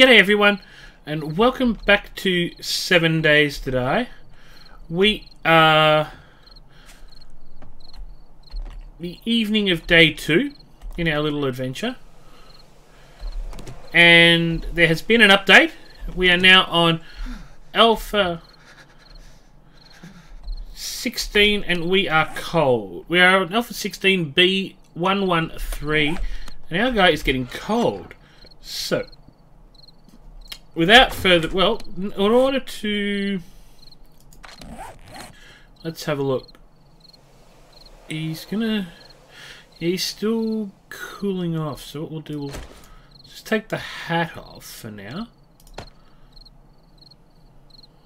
G'day everyone, and welcome back to Seven Days to Die. We are the evening of day two in our little adventure. And there has been an update. We are now on Alpha 16 and we are cold. We are on Alpha 16 B113 and our guy is getting cold. So, without further... Well, in order to... Let's have a look. He's gonna... He's still cooling off, so what we'll do... We'll just take the hat off for now.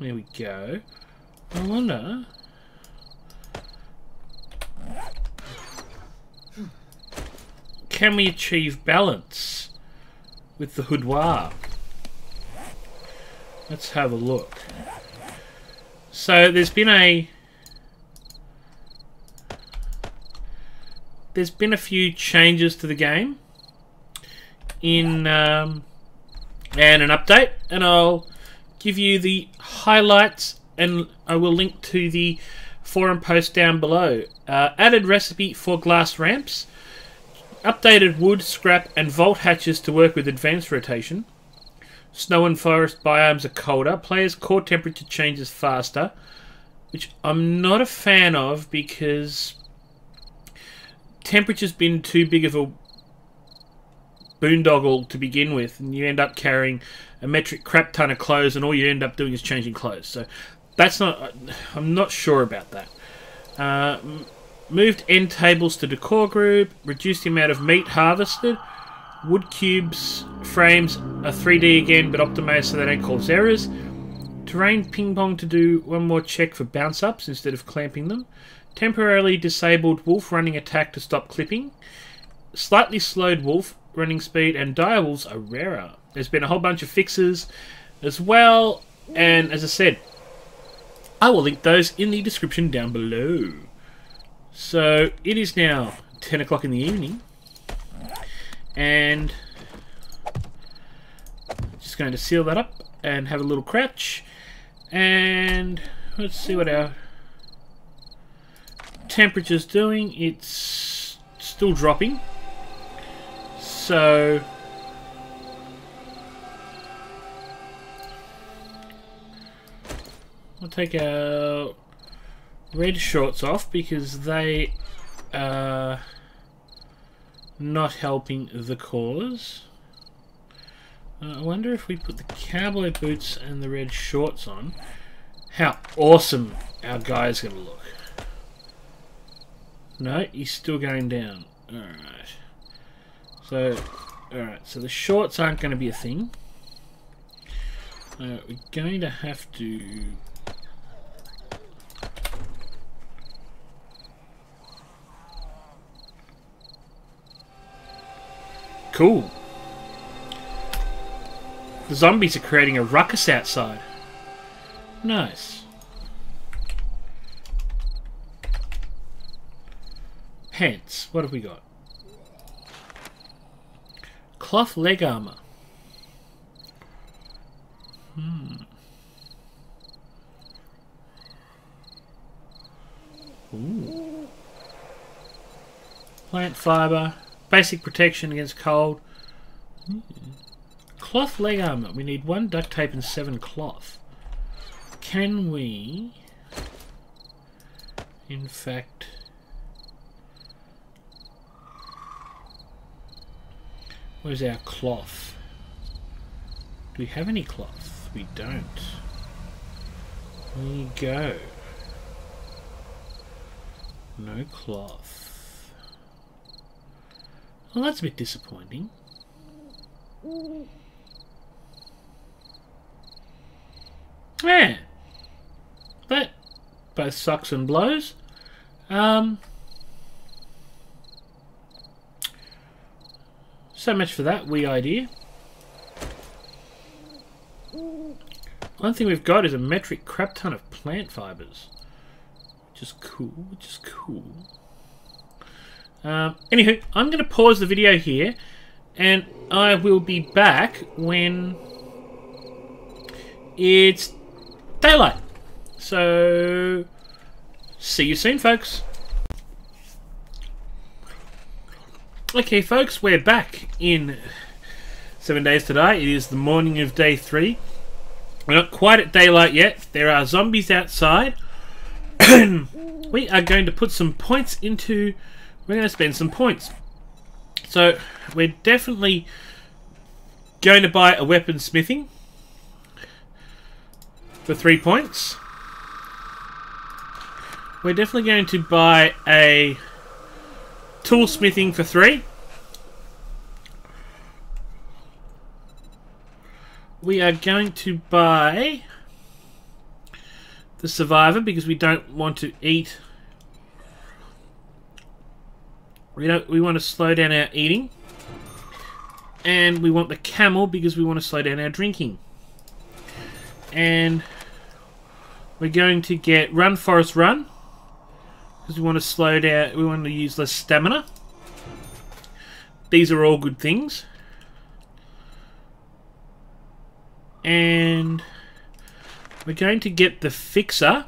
There we go. I wonder... Can we achieve balance with the Houdoir? Let's have a look. So there's been a there's been a few changes to the game in um, and an update, and I'll give you the highlights, and I will link to the forum post down below. Uh, added recipe for glass ramps, updated wood, scrap, and vault hatches to work with advanced rotation. Snow and forest biomes are colder. Players' core temperature changes faster, which I'm not a fan of because temperature's been too big of a boondoggle to begin with, and you end up carrying a metric crap ton of clothes, and all you end up doing is changing clothes. So that's not. I'm not sure about that. Uh, moved end tables to decor group. Reduced the amount of meat harvested. Wood cubes frames are 3D again, but optimized so they don't cause errors. Terrain ping pong to do one more check for bounce ups instead of clamping them. Temporarily disabled wolf running attack to stop clipping. Slightly slowed wolf running speed and dire wolves are rarer. There's been a whole bunch of fixes as well, and as I said, I will link those in the description down below. So it is now 10 o'clock in the evening and just going to seal that up and have a little crouch. And let's see what our temperature's doing. It's still dropping. So I'll take our red shorts off because they are not helping the cause. Uh, I wonder if we put the cowboy boots and the red shorts on, how awesome our guy is going to look. No, he's still going down. Alright. So, alright, so the shorts aren't going to be a thing. Uh, we're going to have to Cool. The zombies are creating a ruckus outside. Nice. Pants. What have we got? Cloth leg armor. Hmm. Ooh. Plant fiber. Basic protection against cold. Cloth leg armor. We need one duct tape and seven cloth. Can we... In fact... Where's our cloth? Do we have any cloth? We don't. You go. No cloth. Well, that's a bit disappointing. Yeah. That both sucks and blows. Um, so much for that wee idea. One thing we've got is a metric crap ton of plant fibers. Which is cool, which is cool. Um, anywho, I'm going to pause the video here, and I will be back when it's daylight. So, see you soon, folks. Okay, folks, we're back in Seven Days to Die. It is the morning of day three. We're not quite at daylight yet. There are zombies outside. we are going to put some points into... We're going to spend some points. So, we're definitely going to buy a weapon smithing for three points. We're definitely going to buy a tool smithing for three. we are going to buy the survivor because we don't want to eat we don't we want to slow down our eating. And we want the camel because we want to slow down our drinking. And we're going to get run forest run. Because we want to slow down we want to use less stamina. These are all good things. And we're going to get the fixer.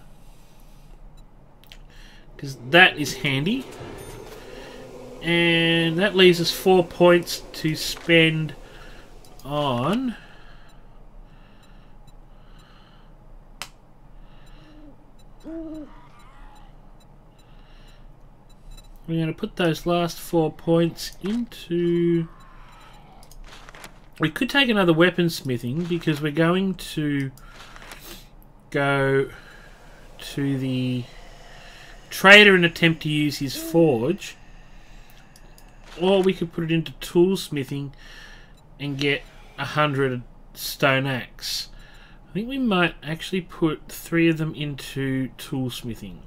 Because that is handy and that leaves us four points to spend on we're going to put those last four points into we could take another weaponsmithing because we're going to go to the trader and attempt to use his forge. Or we could put it into toolsmithing and get a hundred stone axe. I think we might actually put three of them into toolsmithing.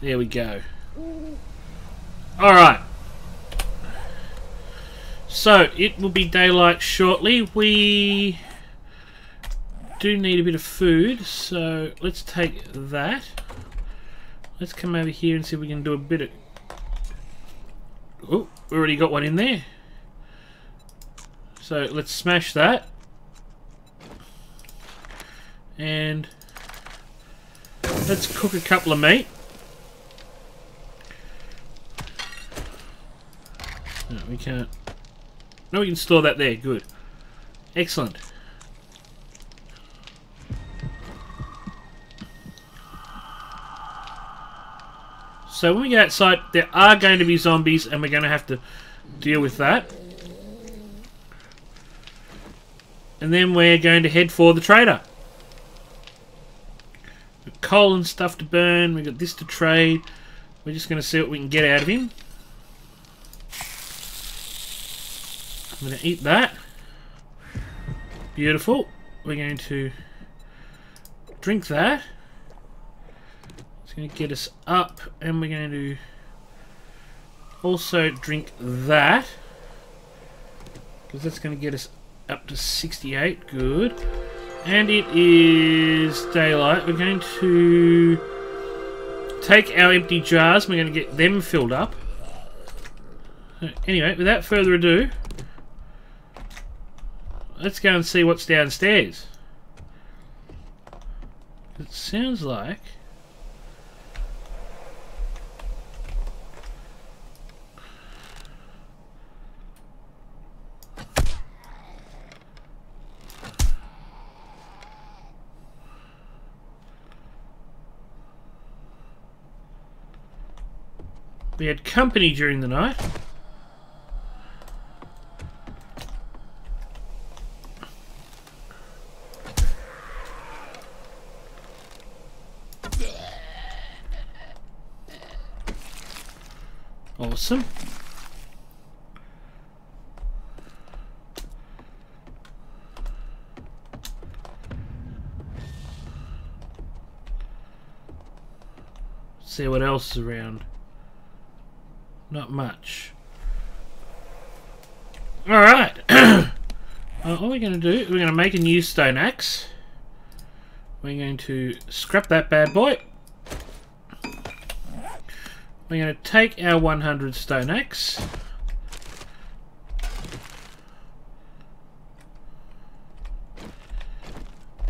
There we go. Alright. So, it will be daylight shortly. We do need a bit of food, so let's take that. Let's come over here and see if we can do a bit of... Oh, we already got one in there. So, let's smash that. And let's cook a couple of meat. No, we can't. No, we can store that there. Good. Excellent. So when we get outside, there are going to be zombies, and we're going to have to deal with that. And then we're going to head for the trader. coal and stuff to burn. We've got this to trade. We're just going to see what we can get out of him. I'm going to eat that. Beautiful. We're going to drink that. It's going to get us up, and we're going to also drink that. Because that's going to get us up to 68. Good. And it is daylight. We're going to take our empty jars. We're going to get them filled up. Anyway, without further ado, let's go and see what's downstairs. It sounds like... We had company during the night. Awesome. See what else is around. Not much. Alright. uh, what we're going to do, we're going to make a new stone axe. We're going to scrap that bad boy. We're going to take our 100 stone axe.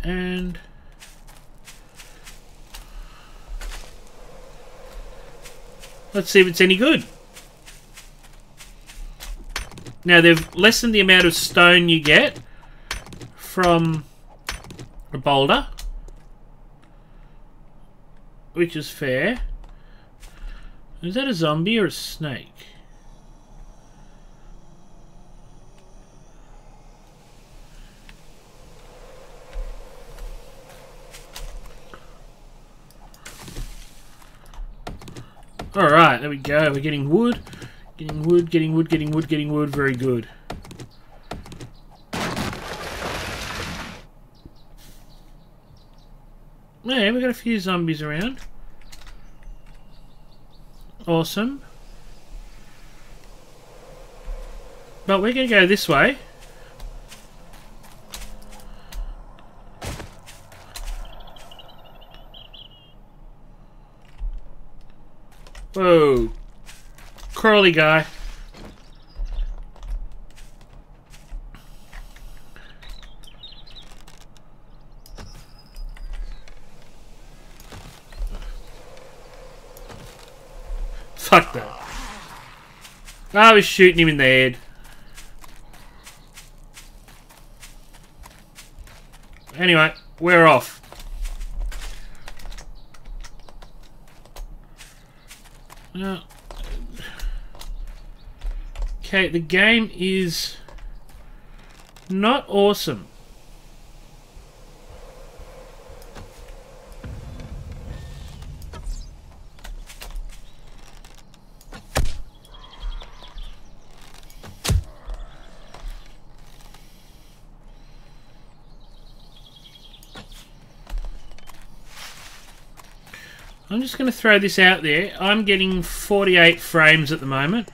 and let's see if it's any good. Now they've lessened the amount of stone you get from a boulder, which is fair. Is that a zombie or a snake? Alright, there we go. We're getting wood. Getting wood, getting wood, getting wood, getting wood. Very good. Yeah, we got a few zombies around. Awesome. But we're going to go this way. Whoa. Curly guy. Fuck that. I was shooting him in the head. Anyway, we're off. Uh, okay, the game is not awesome. I'm just going to throw this out there. I'm getting 48 frames at the moment.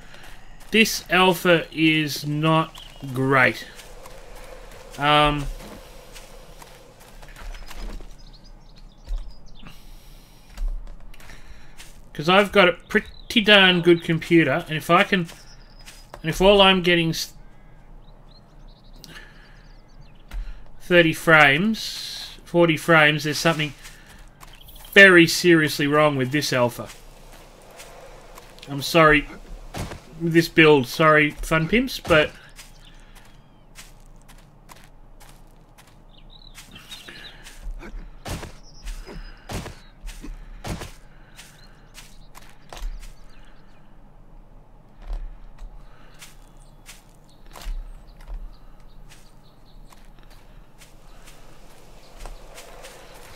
This alpha is not great. Um, because I've got a pretty darn good computer, and if I can, and if all I'm getting 30 frames, 40 frames, there's something very seriously wrong with this alpha. I'm sorry, this build, sorry, Fun Pimps, but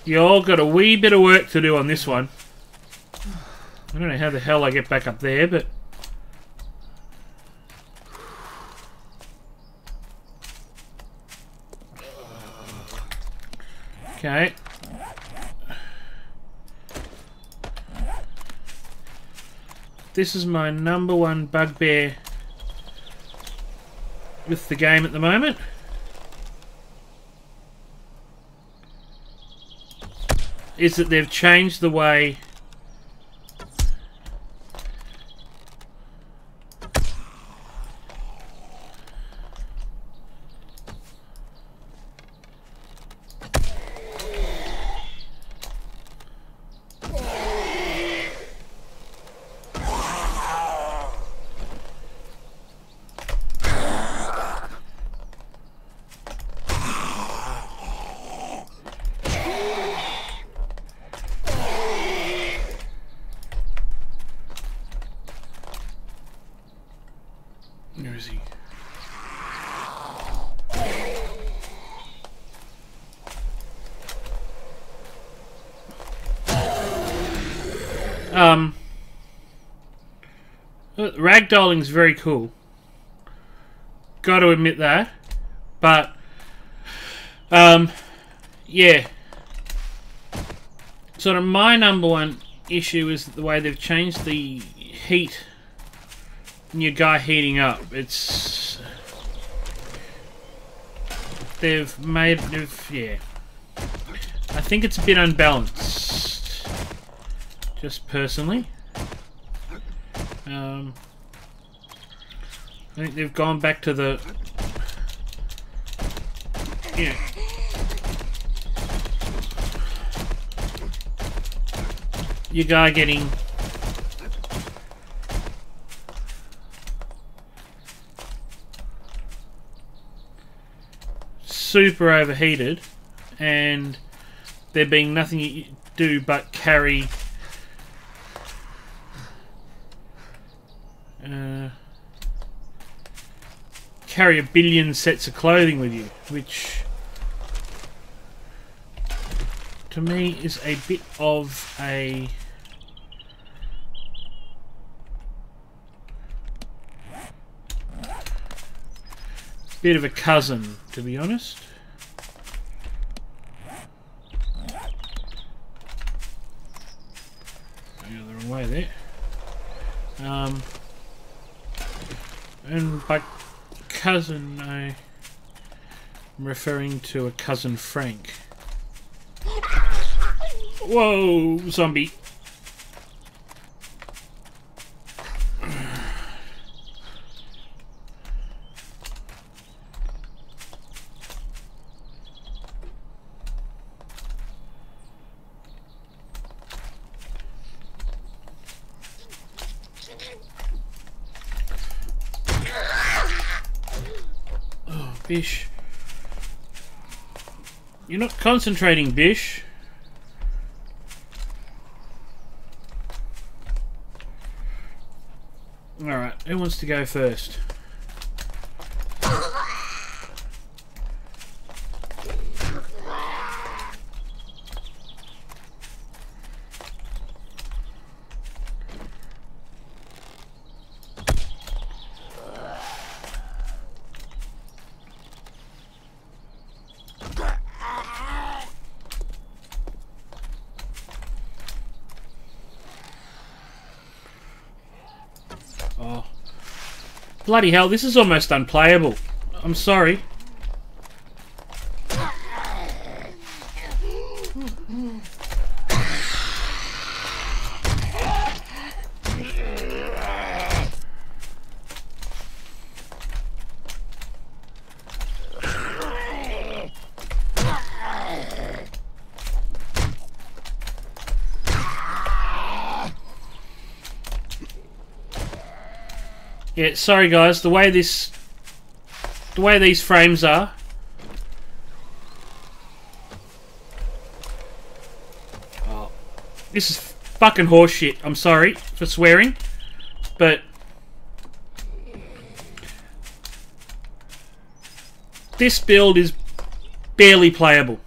You all got a wee bit of work to do on this one. I don't know how the hell I get back up there, but... Okay. This is my number one bugbear with the game at the moment. is that they've changed the way Um, ragdolling is very cool. Got to admit that, but um, yeah. Sort of my number one issue is the way they've changed the heat in your guy heating up. It's they've made they've yeah. I think it's a bit unbalanced just personally. Um, I think they've gone back to the... You your guy getting... super overheated and there being nothing you do but carry uh, carry a billion sets of clothing with you, which to me is a bit of a bit of a cousin, to be honest. the wrong way there. Um, and by cousin, I'm referring to a cousin Frank. Whoa, zombie. Bish. You're not concentrating, Bish. Alright, who wants to go first? Bloody hell, this is almost unplayable. I'm sorry. Yeah, sorry guys, the way this... The way these frames are... Oh, this is fucking horseshit. I'm sorry for swearing, but... This build is barely playable.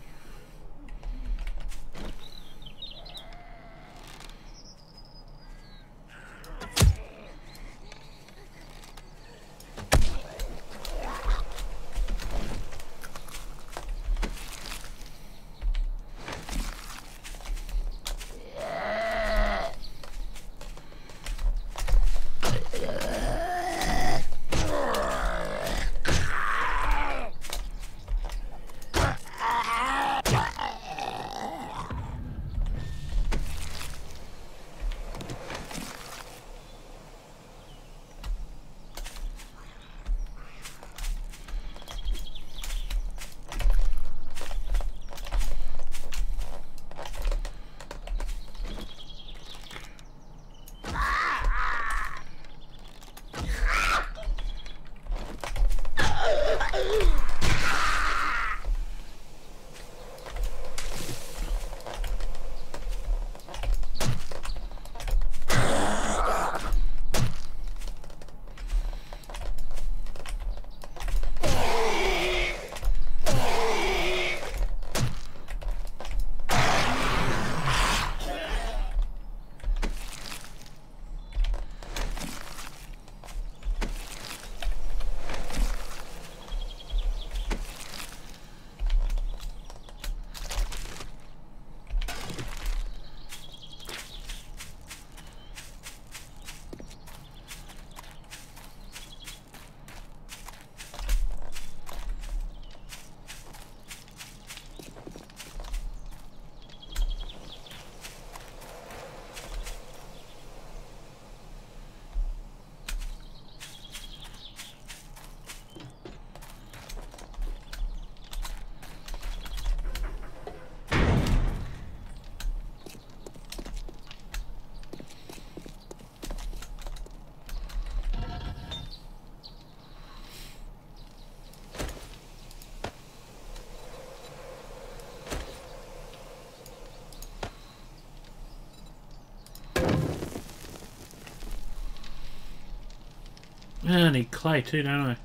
Ah, I need clay too, don't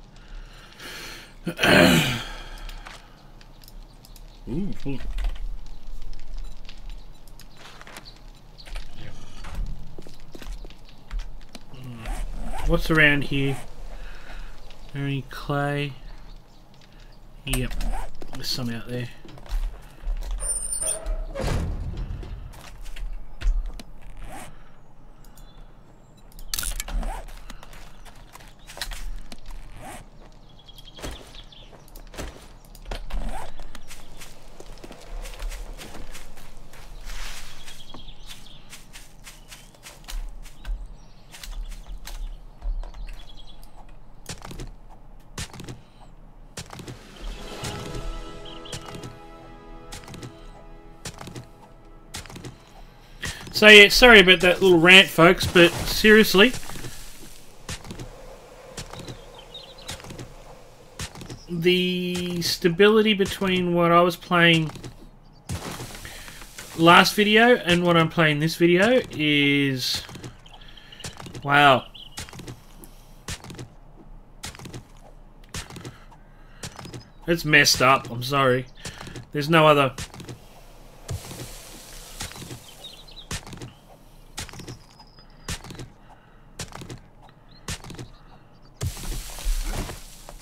I? Ooh. What's around here? Any clay? Yep, there's some out there. So yeah, sorry about that little rant, folks, but seriously, the stability between what I was playing last video and what I'm playing this video is wow. It's messed up. I'm sorry. There's no other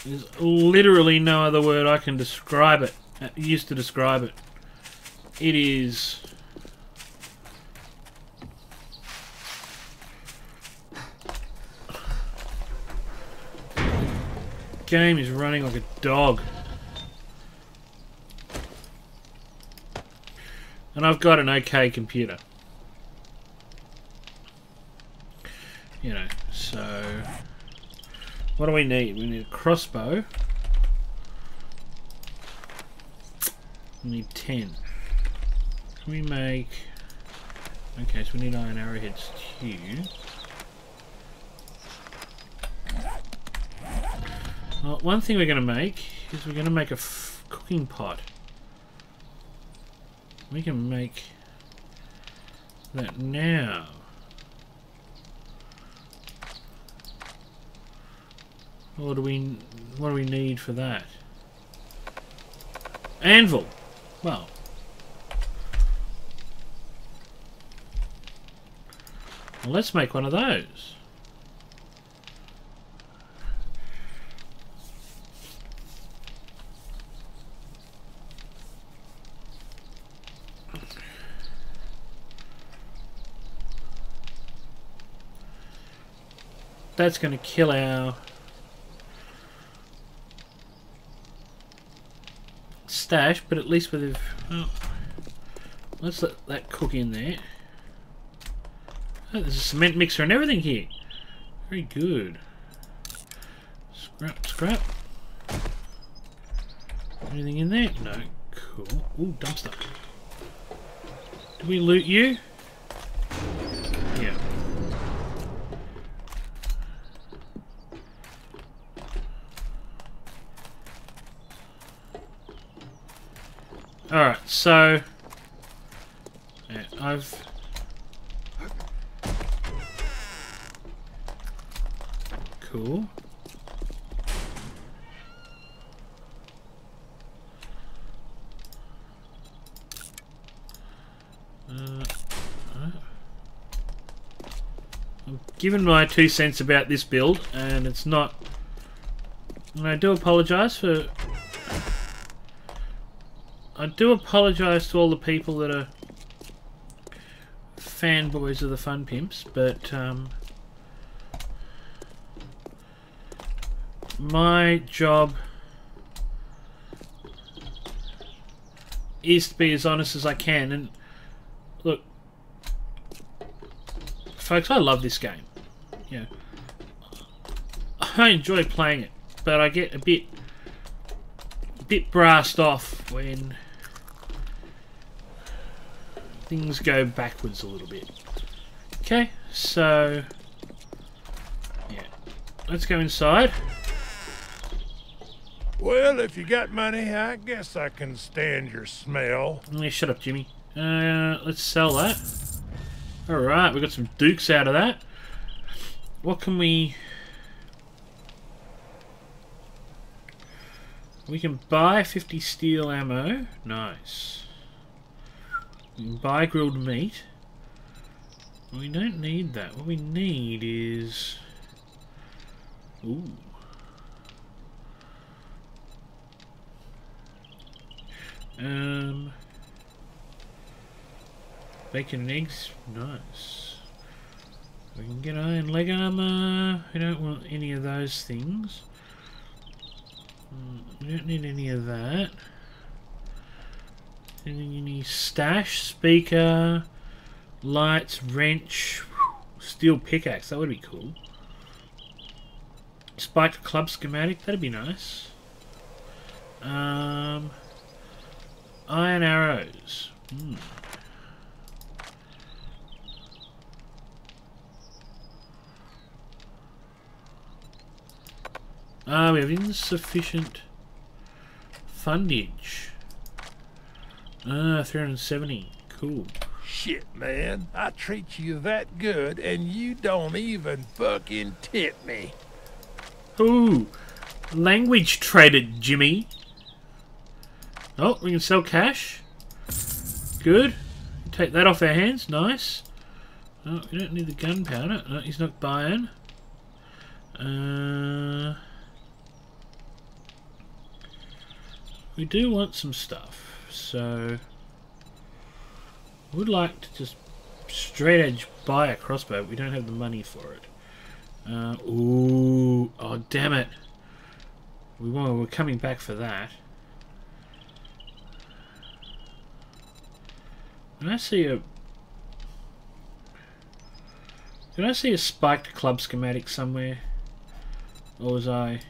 There's literally no other word I can describe it. Uh, used to describe it. It is. Game is running like a dog. And I've got an okay computer. You know, so... What do we need? We need a crossbow. We need 10. Can we make... Okay, so we need iron arrowheads too. Well, one thing we're going to make is we're going to make a cooking pot. We can make that now. What do we what do we need for that? Anvil. Well. well let's make one of those. That's going to kill our stash, but at least with... Oh, let's let that cook in there. Oh, there's a cement mixer and everything here. Very good. Scrap, scrap. Anything in there? No. Cool. Ooh, dumpster. Did we loot you? Alright, so... Yeah, I've... Cool. Uh, I'm giving my two cents about this build, and it's not... And I do apologise for I do apologise to all the people that are fanboys of the Fun Pimps, but um, my job is to be as honest as I can. And look, folks, I love this game. Yeah, I enjoy playing it, but I get a bit, a bit brassed off when things go backwards a little bit. Okay, so... Yeah. Let's go inside. Well, if you got money, I guess I can stand your smell. Yeah, shut up, Jimmy. Uh, let's sell that. Alright, we got some dukes out of that. What can we... We can buy 50 steel ammo. Nice. We can buy grilled meat. We don't need that. What we need is... Ooh. Um... Bacon and eggs. Nice. We can get iron leg armor. We don't want any of those things. Mm, we don't need any of that. Any stash, speaker, lights, wrench, steel pickaxe. That would be cool. Spiked club schematic. That'd be nice. Um, iron arrows. Hmm. Ah, we have insufficient fundage. Ah, 370. Cool. Shit, man. I treat you that good, and you don't even fucking tip me. Ooh. Language traded, Jimmy. Oh, we can sell cash. Good. Take that off our hands. Nice. Oh, we don't need the gunpowder. No, he's not buying. Uh... we do want some stuff, so I would like to just straight edge buy a crossbow. We don't have the money for it. Uh, ooh, oh damn it! We want, we're coming back for that. Can I see a? Did I see a spiked club schematic somewhere? Or was I?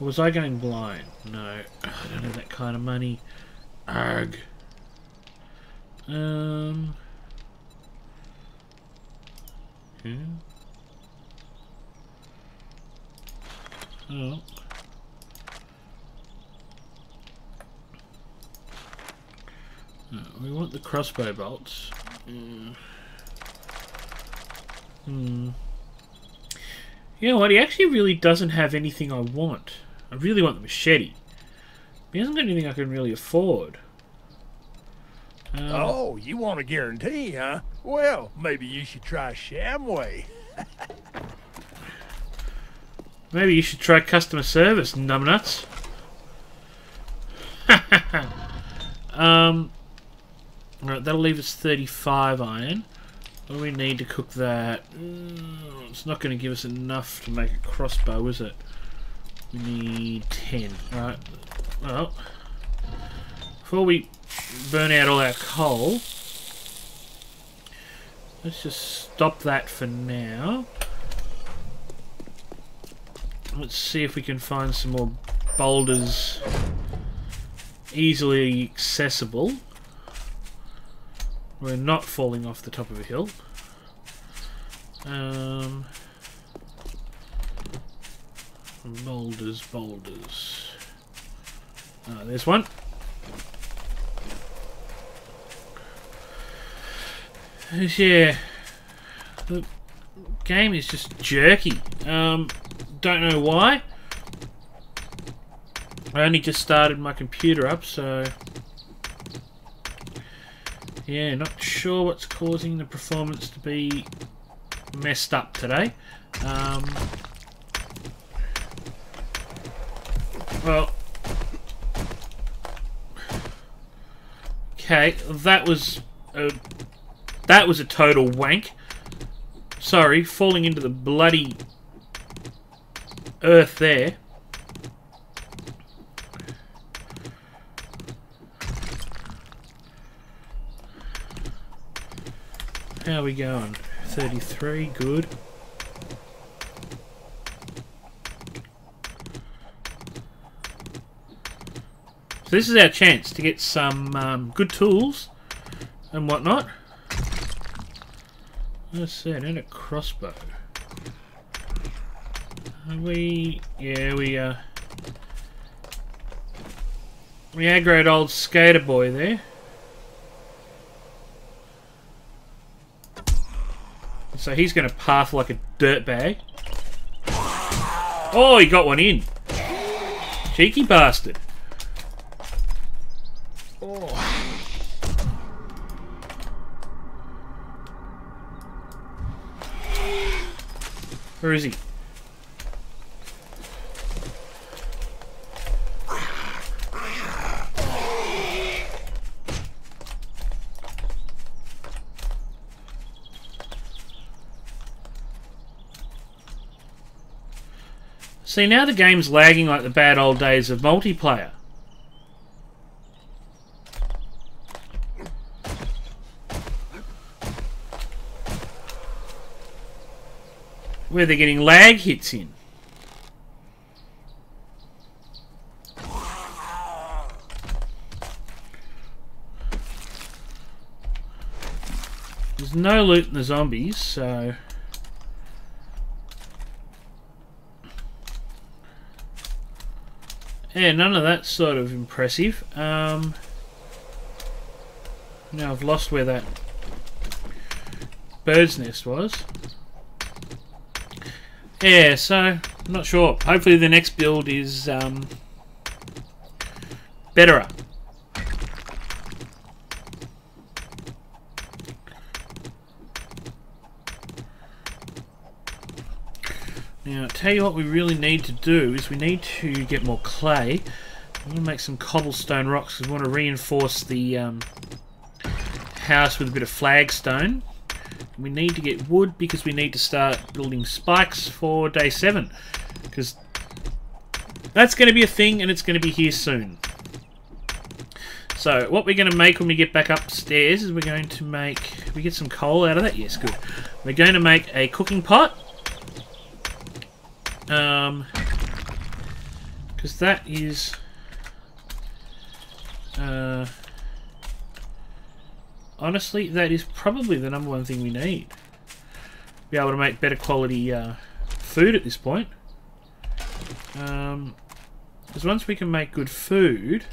Or was I going blind? No, I don't have that kind of money. Arg. Um. Okay. Oh. we want the crossbow bolts. Mm. Hmm. You know what? He actually really doesn't have anything I want. I really want the machete. He hasn't got anything I can really afford. Um, oh, you want a guarantee, huh? Well, maybe you should try Shamway. maybe you should try customer service, numbnuts. um, right, that'll leave us 35 iron. What do we need to cook that? Mm, it's not going to give us enough to make a crossbow, is it? Need 10. Right. Well, before we burn out all our coal, let's just stop that for now. Let's see if we can find some more boulders easily accessible. We're not falling off the top of a hill. Um, boulders, boulders. Uh, there's one. Yeah, the game is just jerky. Um, don't know why. I only just started my computer up, so yeah, not sure what's causing the performance to be messed up today. Um, well, okay, that was a, that was a total wank. Sorry, falling into the bloody earth there. How are we going? 33, good. So this is our chance to get some um, good tools and whatnot. Let's see, and a crossbow. Are we... Yeah, we, uh... We aggroed old skater boy there. So he's going to path like a dirtbag. Oh, he got one in. Cheeky bastard. Oh. Where is he? See, now the game's lagging like the bad old days of multiplayer. Where they're getting lag hits in. There's no loot in the zombies, so... Yeah, none of that's sort of impressive. Um, now I've lost where that bird's nest was. Yeah, so I'm not sure. Hopefully the next build is um, better. Now, I'll tell you what we really need to do is we need to get more clay. I'm going to make some cobblestone rocks because we want to reinforce the um, house with a bit of flagstone. We need to get wood because we need to start building spikes for day 7. Because that's going to be a thing and it's going to be here soon. So, what we're going to make when we get back upstairs is we're going to make... we get some coal out of that? Yes, good. We're going to make a cooking pot. Um, because that is uh, honestly that is probably the number one thing we need. Be able to make better quality uh, food at this point. Um, because once we can make good food,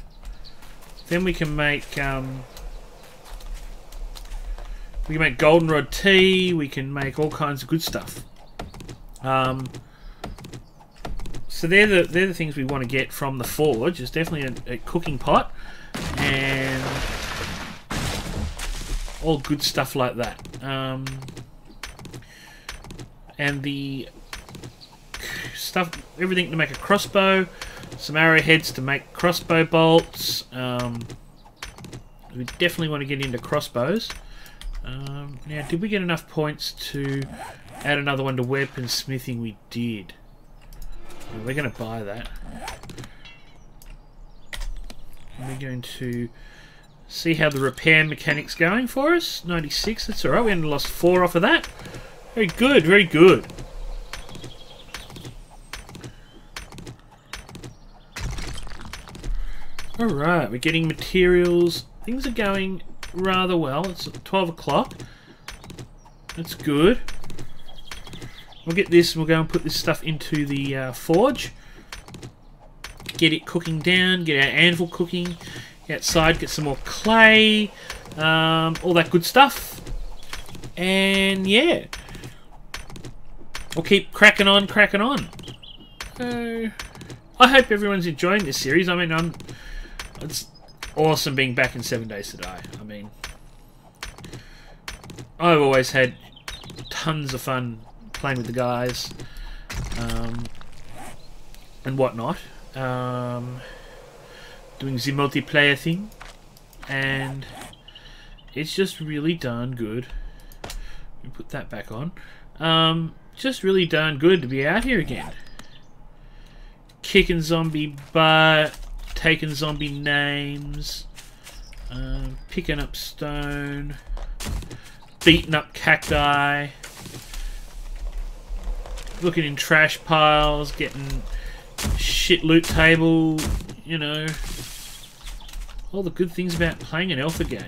then we can make um, we can make goldenrod tea. We can make all kinds of good stuff. Um, so they're the they're the things we want to get from the forge. It's definitely a, a cooking pot and all good stuff like that. Um, and the stuff, everything to make a crossbow, some arrowheads to make crossbow bolts. Um, we definitely want to get into crossbows. Um, now, did we get enough points to add another one to weaponsmithing? We did. We're going to buy that. We're going to see how the repair mechanic's going for us. 96, that's alright. We only lost 4 off of that. Very good, very good. Alright, we're getting materials. Things are going rather well. It's 12 o'clock. That's good. We'll get this we'll go and put this stuff into the uh, forge. Get it cooking down, get our anvil cooking. Outside, get some more clay, um, all that good stuff. And yeah, we'll keep cracking on, cracking on. Uh, I hope everyone's enjoying this series. I mean, I'm, it's awesome being back in Seven Days to Die. I mean, I've always had tons of fun playing with the guys um, and whatnot. Um, doing the multiplayer thing, and it's just really darn good. Put that back on. Um, just really darn good to be out here again. Kicking zombie butt, taking zombie names, uh, picking up stone, beating up cacti looking in trash piles, getting shit loot table, you know, all the good things about playing an alpha game.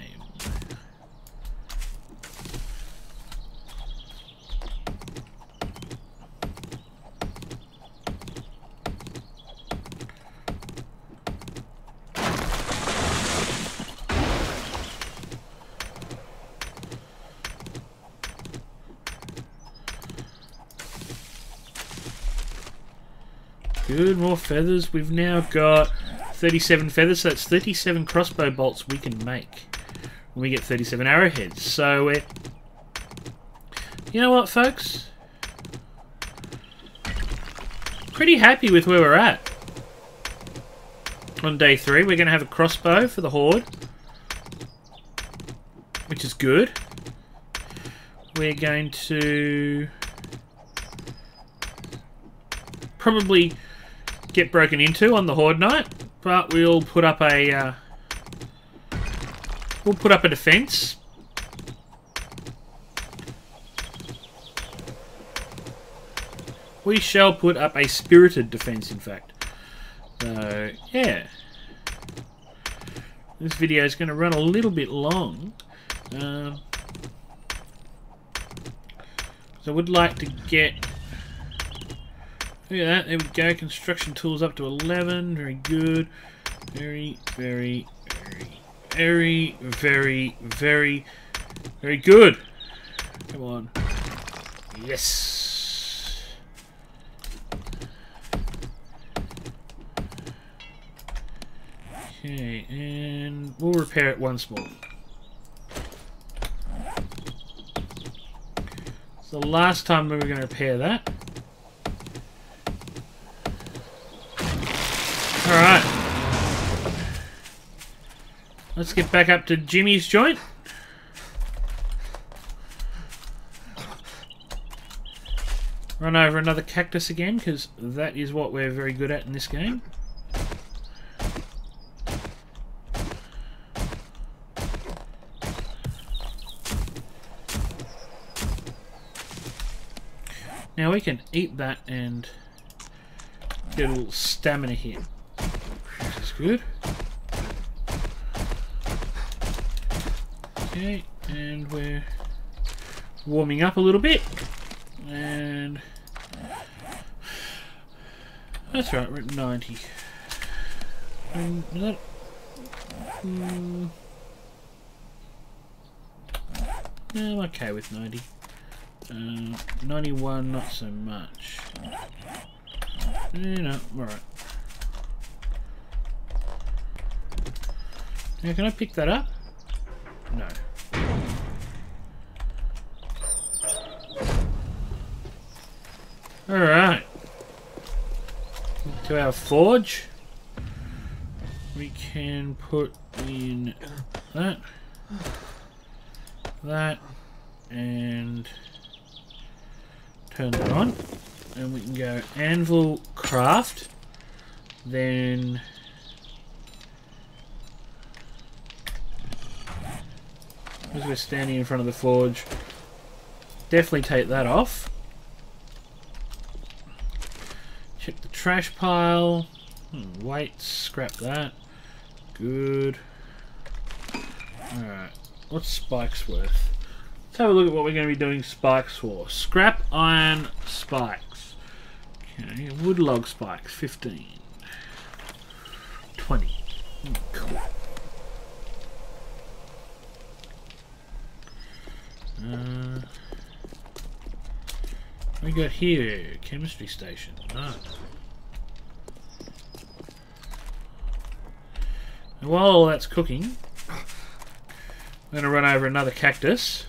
Good, more feathers. We've now got 37 feathers, so that's 37 crossbow bolts we can make we get 37 arrowheads. So we're... You know what, folks? Pretty happy with where we're at. On day three, we're going to have a crossbow for the horde. Which is good. We're going to... Probably get broken into on the horde night. But we'll put up a... Uh, we'll put up a defense. We shall put up a spirited defense, in fact. So, yeah. This video is going to run a little bit long. Um, so I would like to get... Look at that, there we go. Construction tools up to 11. Very good. Very, very, very, very, very, very, very good. Come on. Yes. Okay, and we'll repair it once more. So the last time we were going to repair that. Let's get back up to Jimmy's joint. Run over another cactus again, because that is what we're very good at in this game. Now we can eat that and get a little stamina here. Which is good. Okay, and we're warming up a little bit. And that's right, we're at 90. Um, that, um, I'm okay with 90. Uh, 91, not so much. You know, alright. Now, can I pick that up? No. Alright. To our forge. We can put in that. That. And turn that on and we can go anvil craft then as we're standing in front of the forge definitely take that off check the trash pile hmm, wait scrap that good alright what's spikes worth Let's have a look at what we're going to be doing spikes for. Scrap iron spikes. Okay, wood log spikes, 15. 20. Cool. Uh, we got here, chemistry station. Ah. And while all that's cooking, I'm going to run over another cactus.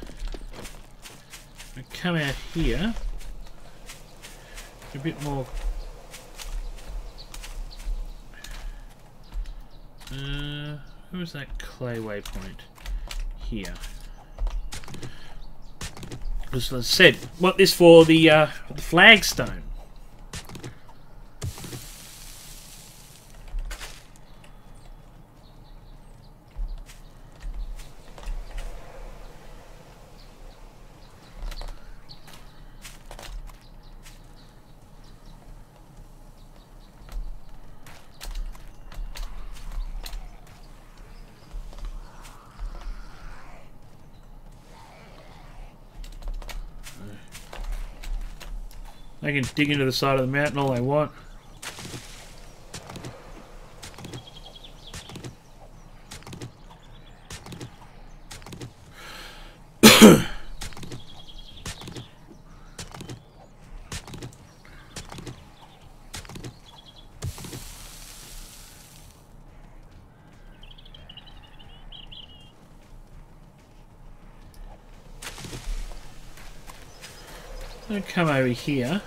Come out here. A bit more. Uh, that clay waypoint? Here. As I said what this for the, uh, the flagstone I can dig into the side of the mountain all I want. come over here.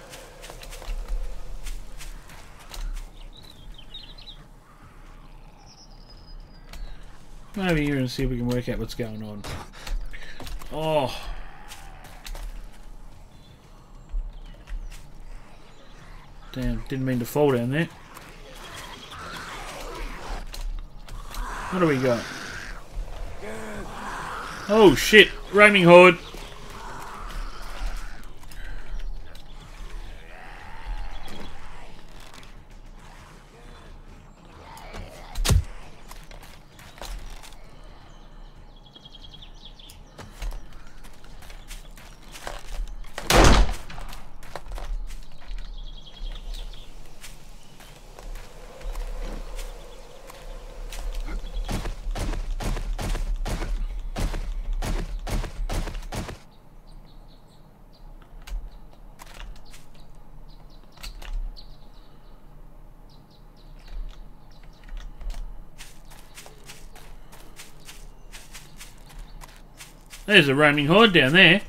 Over here and see if we can work out what's going on. Oh. Damn, didn't mean to fall down there. What do we got? Oh shit, roaming horde. There's a roaming horde down there.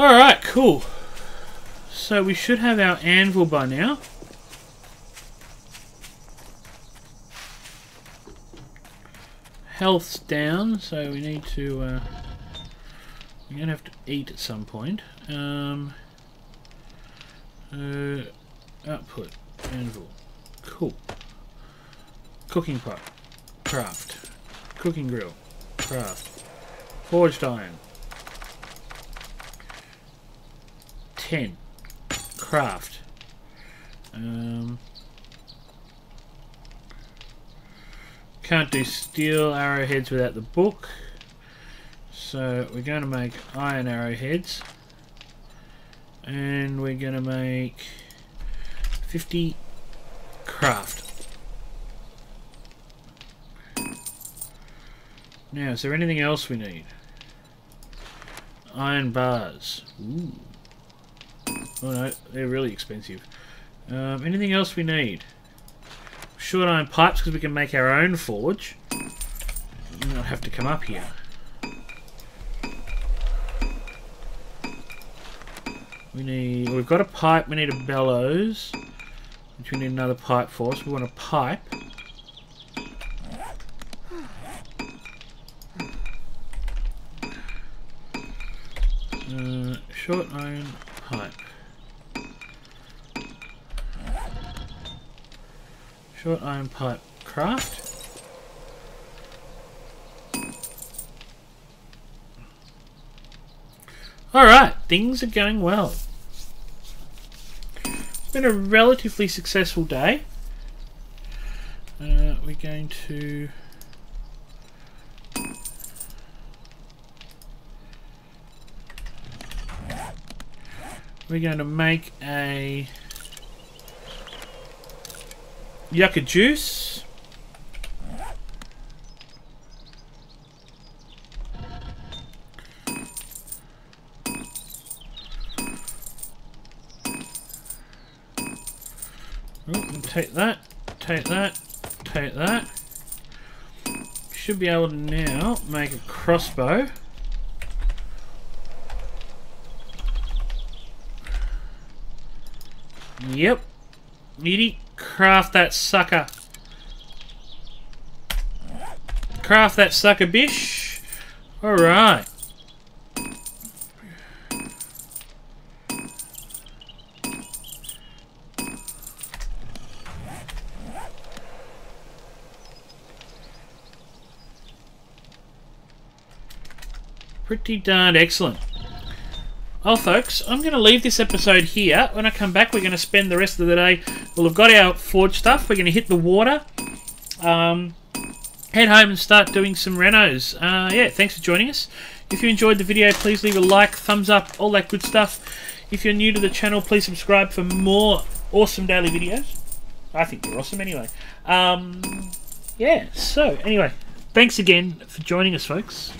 Alright, cool. So we should have our anvil by now. Health's down, so we need to... Uh, we're going to have to eat at some point. Um, uh, output, anvil. Cool. Cooking pot. Craft. Cooking grill. Craft. Forged iron. 10. Craft. Um, can't do steel arrowheads without the book. So we're going to make iron arrowheads. And we're going to make 50 craft. Now, is there anything else we need? Iron bars. Ooh. Oh no, they're really expensive. Um, anything else we need? Short iron pipes because we can make our own forge. You not have to come up here. We need. We've got a pipe. We need a bellows, which we need another pipe for. So we want a pipe. Uh, short iron pipe. Short iron pipe craft. Alright, things are going well. It's been a relatively successful day. Uh, we're going to... We're going to make a yucca juice. Oh, take that, take that, take that. Should be able to now make a crossbow. Yep. Meaty. Craft that sucker. Craft that sucker, bish. Alright. Pretty darn excellent. Well, folks, I'm going to leave this episode here. When I come back, we're going to spend the rest of the day. Well, we've got our forge stuff. We're going to hit the water. Um, head home and start doing some renos. Uh, yeah, thanks for joining us. If you enjoyed the video, please leave a like, thumbs up, all that good stuff. If you're new to the channel, please subscribe for more awesome daily videos. I think they're awesome anyway. Um, yeah, so anyway, thanks again for joining us, folks.